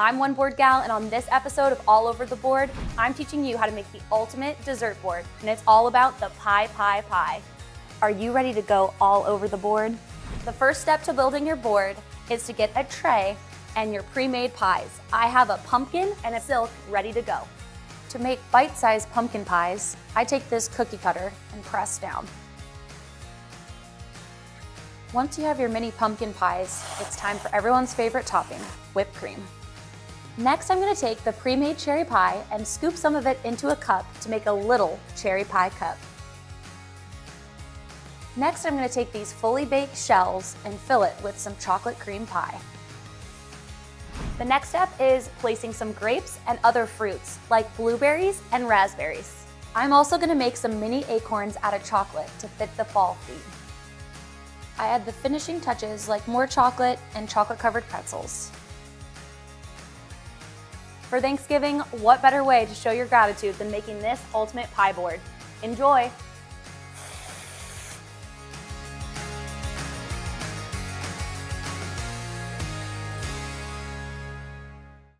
I'm One Board Gal, and on this episode of All Over the Board, I'm teaching you how to make the ultimate dessert board, and it's all about the pie, pie, pie. Are you ready to go all over the board? The first step to building your board is to get a tray and your pre-made pies. I have a pumpkin and a silk ready to go. To make bite-sized pumpkin pies, I take this cookie cutter and press down. Once you have your mini pumpkin pies, it's time for everyone's favorite topping, whipped cream. Next, I'm gonna take the pre-made cherry pie and scoop some of it into a cup to make a little cherry pie cup. Next, I'm gonna take these fully baked shells and fill it with some chocolate cream pie. The next step is placing some grapes and other fruits like blueberries and raspberries. I'm also gonna make some mini acorns out of chocolate to fit the fall theme. I add the finishing touches like more chocolate and chocolate covered pretzels. For Thanksgiving, what better way to show your gratitude than making this ultimate pie board? Enjoy!